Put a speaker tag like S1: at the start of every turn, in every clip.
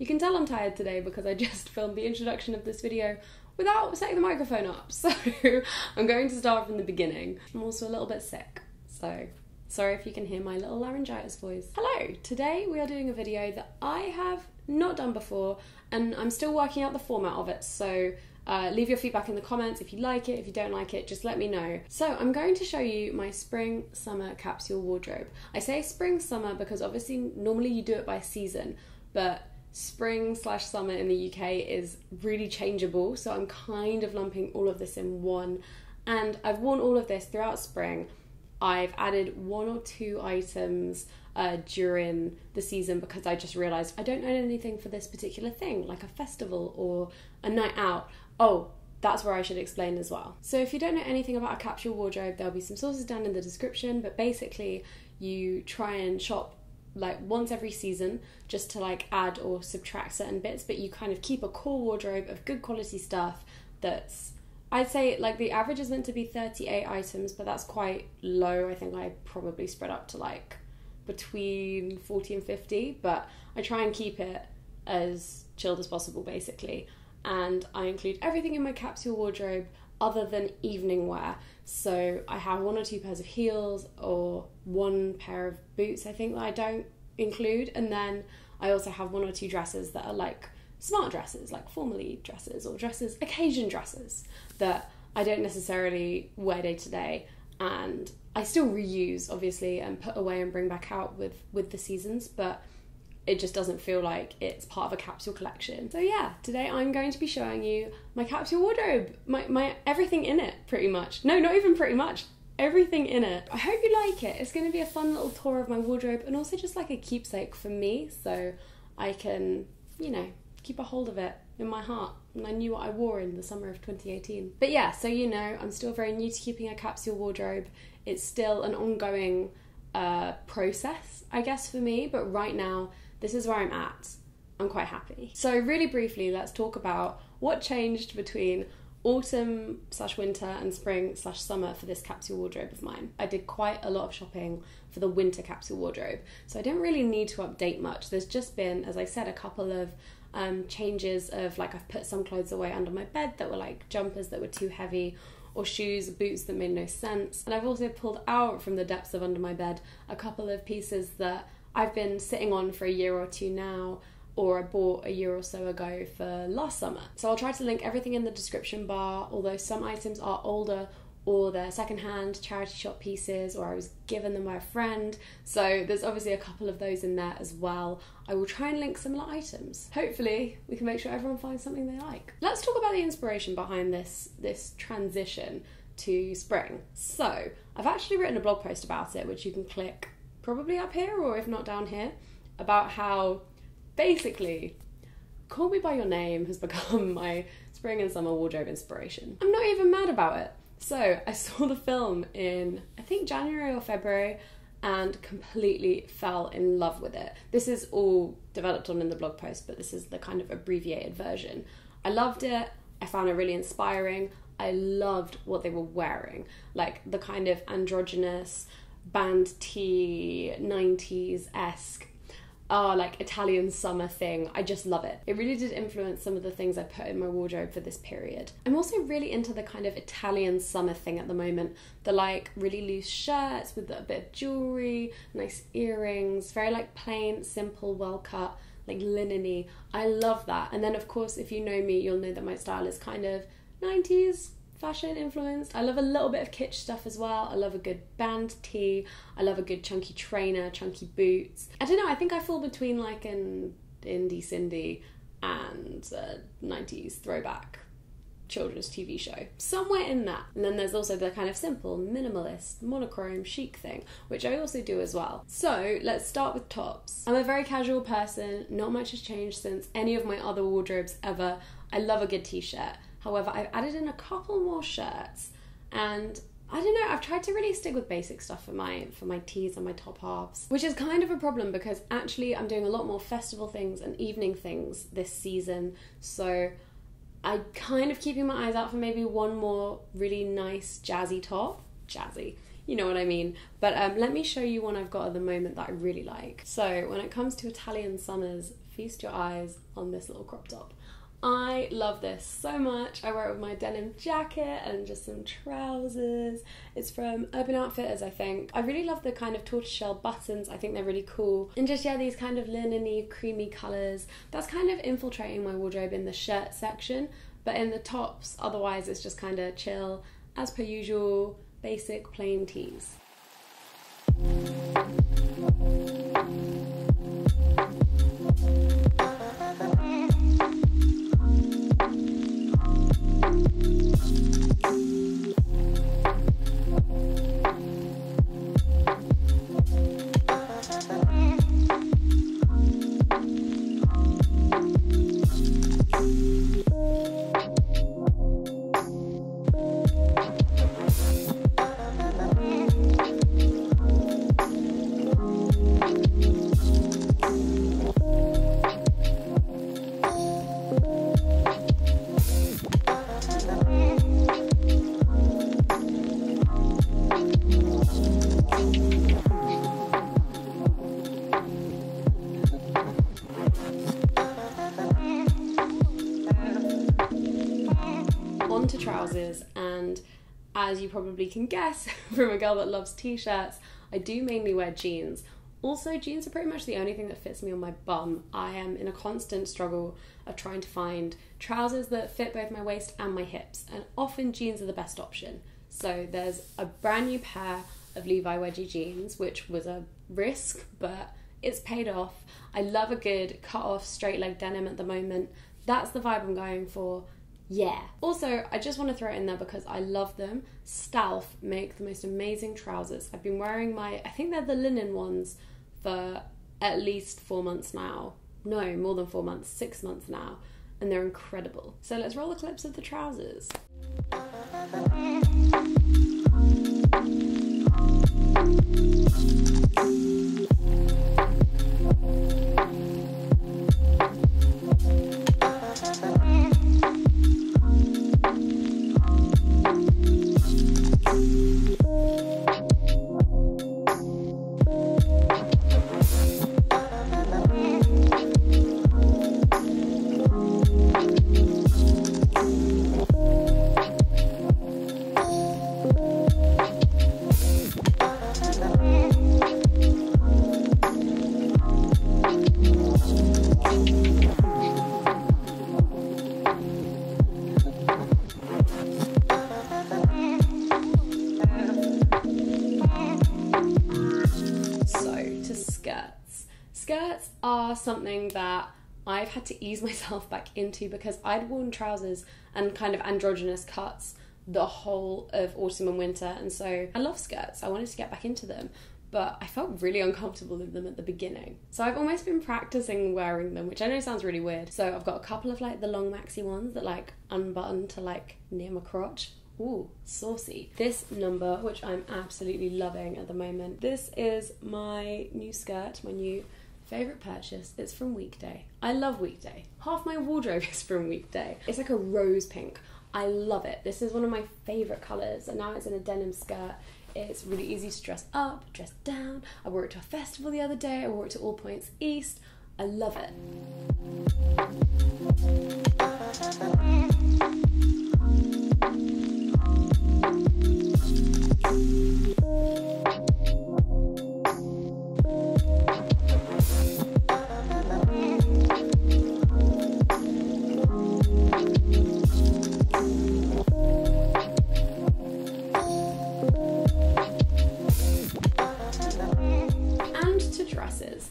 S1: You can tell I'm tired today because I just filmed the introduction of this video without setting the microphone up. So I'm going to start from the beginning. I'm also a little bit sick, so sorry if you can hear my little laryngitis voice. Hello, today we are doing a video that I have not done before and I'm still working out the format of it, so uh, leave your feedback in the comments if you like it, if you don't like it, just let me know. So, I'm going to show you my spring summer capsule wardrobe. I say spring summer because obviously, normally you do it by season, but spring slash summer in the UK is really changeable, so I'm kind of lumping all of this in one. And I've worn all of this throughout spring. I've added one or two items uh, during the season because I just realised I don't own anything for this particular thing, like a festival or a night out. Oh, that's where I should explain as well. So, if you don't know anything about a capsule wardrobe, there'll be some sources down in the description, but basically, you try and shop like once every season just to like add or subtract certain bits, but you kind of keep a core wardrobe of good quality stuff that's I'd say like the average is meant to be 38 items, but that's quite low. I think I probably spread up to like between 40 and 50, but I try and keep it as chilled as possible basically. And I include everything in my capsule wardrobe other than evening wear. So I have one or two pairs of heels or one pair of boots, I think, that I don't include. And then I also have one or two dresses that are like smart dresses, like formally dresses or dresses, occasion dresses that I don't necessarily wear day to day. And I still reuse, obviously, and put away and bring back out with, with the seasons, but it just doesn't feel like it's part of a capsule collection. So yeah, today I'm going to be showing you my capsule wardrobe, my, my everything in it pretty much. No, not even pretty much. Everything in it. I hope you like it. It's going to be a fun little tour of my wardrobe and also just like a keepsake for me so I can, you know, keep a hold of it in my heart. And I knew what I wore in the summer of 2018. But yeah, so you know, I'm still very new to keeping a capsule wardrobe. It's still an ongoing uh, process, I guess, for me. But right now, this is where I'm at. I'm quite happy. So, really briefly, let's talk about what changed between autumn slash winter and spring slash summer for this capsule wardrobe of mine. I did quite a lot of shopping for the winter capsule wardrobe, so I don't really need to update much. There's just been, as I said, a couple of um, changes of like I've put some clothes away under my bed that were like jumpers that were too heavy or shoes, boots that made no sense. And I've also pulled out from the depths of under my bed a couple of pieces that I've been sitting on for a year or two now, or I bought a year or so ago for last summer. So I'll try to link everything in the description bar, although some items are older or they're secondhand charity shop pieces, or I was given them by a friend. So there's obviously a couple of those in there as well. I will try and link similar items. Hopefully, we can make sure everyone finds something they like. Let's talk about the inspiration behind this this transition to spring. So I've actually written a blog post about it, which you can click probably up here or if not down here, about how basically Call Me By Your Name has become my spring and summer wardrobe inspiration. I'm not even mad about it. So I saw the film in, I think, January or February and completely fell in love with it. This is all developed on in the blog post, but this is the kind of abbreviated version. I loved it. I found it really inspiring. I loved what they were wearing, like the kind of androgynous, band tee 90s esque oh like Italian summer thing. I just love it. It really did influence some of the things I put in my wardrobe for this period. I'm also really into the kind of Italian summer thing at the moment. The like really loose shirts with a bit of jewelry, nice earrings, very like plain, simple, well cut, like lineny. I love that. And then of course, if you know me, you'll know that my style is kind of 90s fashion influenced. I love a little bit of kitsch stuff as well. I love a good band tee. I love a good chunky trainer, chunky boots. I don't know, I think I fall between like an indie Cindy and a 90s throwback children's TV show. Somewhere in that. And then there's also the kind of simple, minimalist, monochrome, chic thing, which I also do as well. So let's start with tops. I'm a very casual person, not much has changed since any of my other wardrobes ever. I love a good t shirt. However, I've added in a couple more shirts and I don't know, I've tried to really stick with basic stuff for my for my tees and my top halves, which is kind of a problem because actually I'm doing a lot more festival things and evening things this season. So I'm kind of keeping my eyes out for maybe one more really nice jazzy top. Jazzy. You know what I mean. But um, let me show you one I've got at the moment that I really like. So, when it comes to Italian summers feast your eyes on this little crop top. I love this so much. I wear it with my denim jacket and just some trousers. It's from Urban Outfitters, I think. I really love the kind of tortoiseshell buttons. I think they're really cool. And just, yeah, these kind of linen creamy colours. That's kind of infiltrating my wardrobe in the shirt section. But in the tops, otherwise, it's just kind of chill, as per usual, basic plain tees. As you probably can guess from a girl that loves t-shirts i do mainly wear jeans. Also jeans are pretty much the only thing that fits me on my bum. I am in a constant struggle of trying to find trousers that fit both my waist and my hips and often jeans are the best option. So there's a brand new pair of levi wedgie jeans which was a risk but it's paid off. I love a good cut off straight leg denim at the moment. That's the vibe i'm going for yeah. Also, I just want to throw it in there because I love them. Stälf make the most amazing trousers. I've been wearing my, I think they're the linen ones for at least four months now. No, more than four months, six months now. And they're incredible. So let's roll the clips of the trousers. I've had to ease myself back into because I'd worn trousers and kind of androgynous cuts the whole of autumn and winter, and so I love skirts. I wanted to get back into them, but I felt really uncomfortable in them at the beginning. So I've almost been practicing wearing them, which I know sounds really weird. So I've got a couple of like the long maxi ones that like unbutton to like near my crotch. Ooh, saucy. This number, which I'm absolutely loving at the moment, this is my new skirt, my new Favorite purchase? It's from Weekday. I love Weekday. Half my wardrobe is from Weekday. It's like a rose pink. I love it. This is one of my favorite colors, and now it's in a denim skirt. It's really easy to dress up, dress down. I wore it to a festival the other day. I wore it to All Points East. I love it.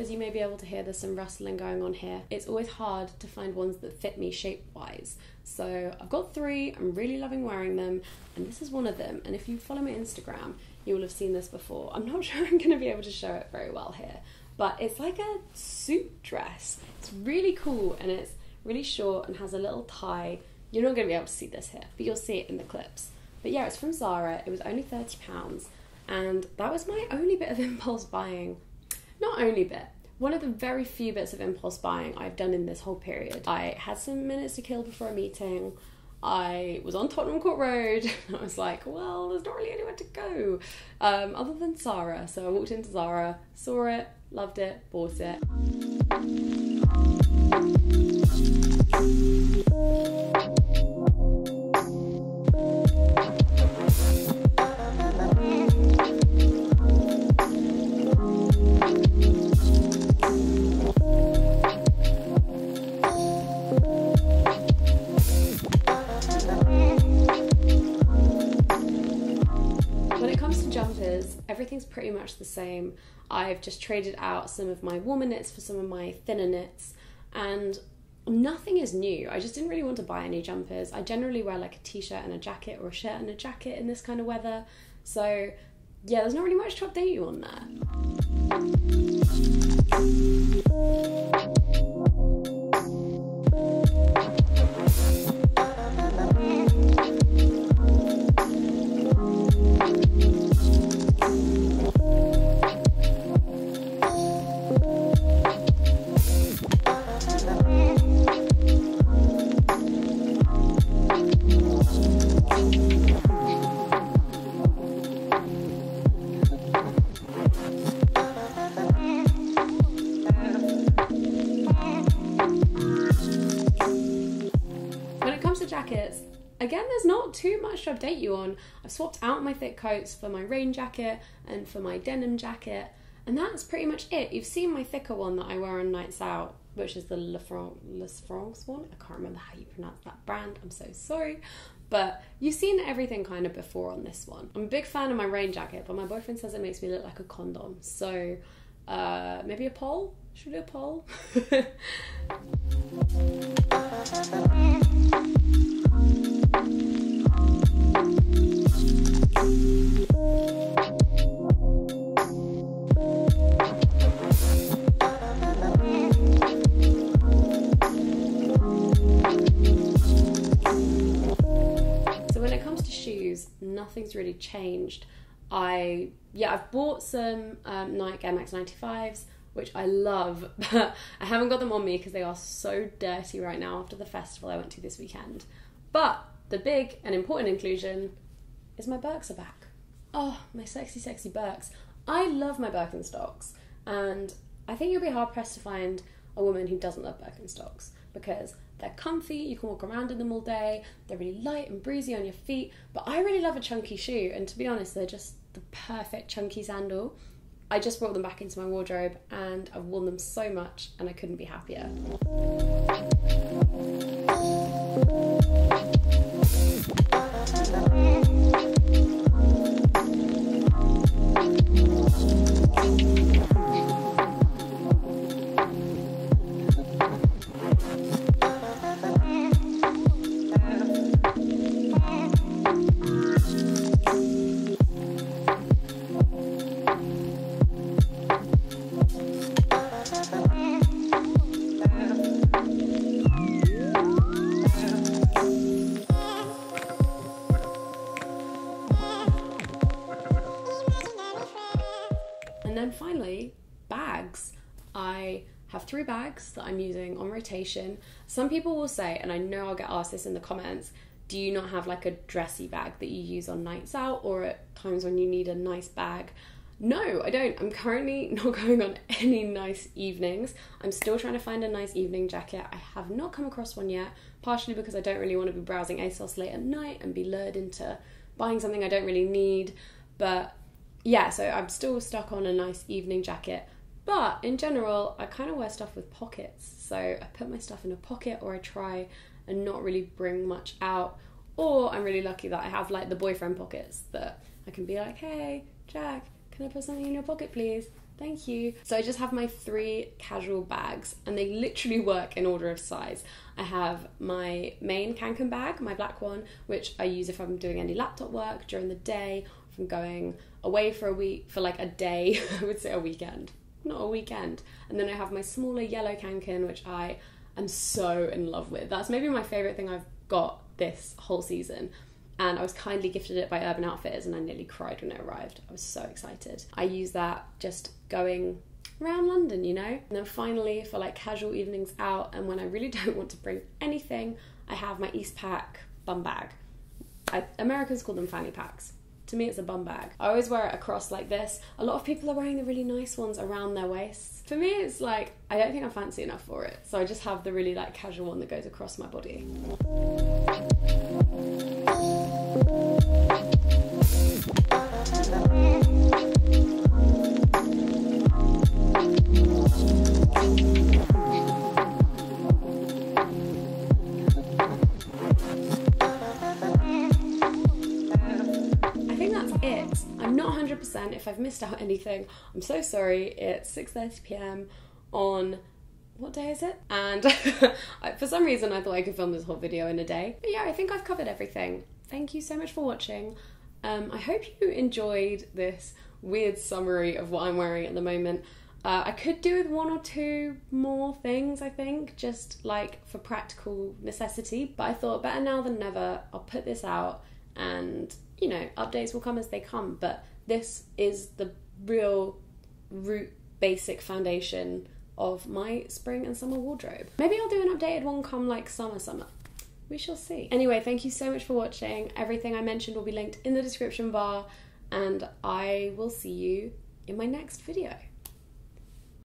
S1: As you may be able to hear, there's some rustling going on here. It's always hard to find ones that fit me shape wise. So I've got three, I'm really loving wearing them, and this is one of them. And if you follow my Instagram, you will have seen this before. I'm not sure I'm going to be able to show it very well here, but it's like a suit dress. It's really cool and it's really short and has a little tie. You're not going to be able to see this here, but you'll see it in the clips. But yeah, it's from Zara. It was only £30 and that was my only bit of impulse buying not only bit, one of the very few bits of impulse buying I've done in this whole period. I had some minutes to kill before a meeting. I was on Tottenham Court Road. I was like, well, there's not really anywhere to go um, other than Zara. So I walked into Zara, saw it, loved it, bought it. Same. I've just traded out some of my warmer knits for some of my thinner knits, and nothing is new. I just didn't really want to buy any jumpers. I generally wear like a t shirt and a jacket or a shirt and a jacket in this kind of weather. So, yeah, there's not really much to update you on there. To update you on. I've swapped out my thick coats for my rain jacket and for my denim jacket, and that's pretty much it. You've seen my thicker one that I wear on nights out, which is the Le, France one. I can't remember how you pronounce that brand. I'm so sorry. But you've seen everything kind of before on this one. I'm a big fan of my rain jacket, but my boyfriend says it makes me look like a condom. So uh, maybe a poll? Should we do a poll? nothing's really changed. I yeah, I've bought some um, Nike MX95s, which I love, but I haven't got them on me because they are so dirty right now after the festival I went to this weekend. But the big and important inclusion is my Birks are back. Oh, my sexy, sexy Birks. I love my Birkenstocks, and I think you'll be hard pressed to find a woman who doesn't love Birkenstocks because they're comfy, you can walk around in them all day, they're really light and breezy on your feet. But I really love a chunky shoe, and to be honest, they're just the perfect chunky sandal. I just brought them back into my wardrobe and I've worn them so much, and I couldn't be happier. I'm using on rotation. Some people will say, and I know I'll get asked this in the comments, do you not have like a dressy bag that you use on nights out or at times when you need a nice bag? No, I don't. I'm currently not going on any nice evenings. I'm still trying to find a nice evening jacket. I have not come across one yet, partially because I don't really want to be browsing ASOS late at night and be lured into buying something I don't really need. But yeah, so I'm still stuck on a nice evening jacket. But in general, I kind of wear stuff with pockets. So I put my stuff in a pocket or I try and not really bring much out. Or I'm really lucky that I have like the boyfriend pockets that I can be like, hey, Jack, can I put something in your pocket, please? Thank you. So I just have my three casual bags and they literally work in order of size. I have my main Kanken bag, my black one, which I use if I'm doing any laptop work during the day, if I'm going away for a week, for like a day, I would say a weekend not a weekend. And then I have my smaller yellow Kanken, which I am so in love with. That's maybe my favourite thing I've got this whole season. And I was kindly gifted it by Urban Outfitters and I nearly cried when it arrived. I was so excited. I use that just going around London, you know? And then finally, for like casual evenings out and when I really don't want to bring anything, I have my Eastpak bum bag. I, Americans call them fanny packs. To me, it's a bum bag. I always wear it across like this. A lot of people are wearing the really nice ones around their waists. For me, it's like, I don't think I'm fancy enough for it. So I just have the really like casual one that goes across my body. If I've missed out anything, I'm so sorry. It's 6:30 p.m. on what day is it? And for some reason, I thought I could film this whole video in a day. But yeah, I think I've covered everything. Thank you so much for watching. Um, I hope you enjoyed this weird summary of what I'm wearing at the moment. Uh, I could do with one or two more things, I think, just like for practical necessity. But I thought better now than never. I'll put this out, and you know, updates will come as they come. But this is the real root, basic foundation of my spring and summer wardrobe. Maybe I'll do an updated one come like summer, summer. We shall see. Anyway, thank you so much for watching. Everything I mentioned will be linked in the description bar, and I will see you in my next video.